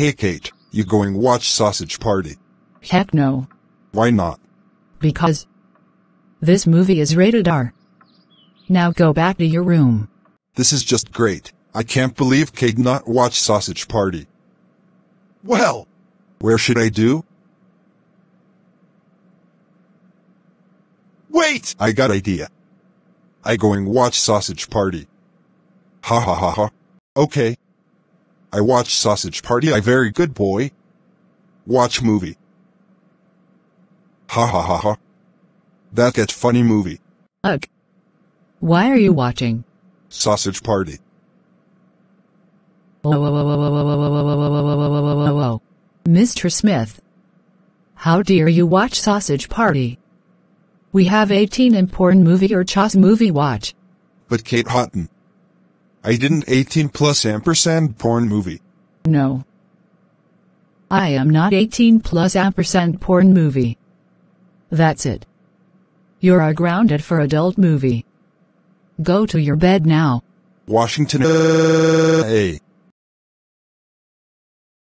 Hey Kate, you going watch Sausage Party? Heck no. Why not? Because this movie is rated R. Now go back to your room. This is just great. I can't believe Kate not watch Sausage Party. Well, where should I do? Wait! I got idea. I going watch Sausage Party. Ha ha ha ha. Okay. I watch Sausage Party, I very good boy. Watch movie. Ha ha ha ha. That get funny movie. Ugh. Why are you watching? Sausage Party. Mr. Smith. How dare you watch Sausage Party? We have 18 important movie or choss movie watch. But Kate Houghton. I didn't 18 plus ampersand porn movie. No. I am not 18 plus ampersand porn movie. That's it. You're a grounded for adult movie. Go to your bed now. Washington. Hey.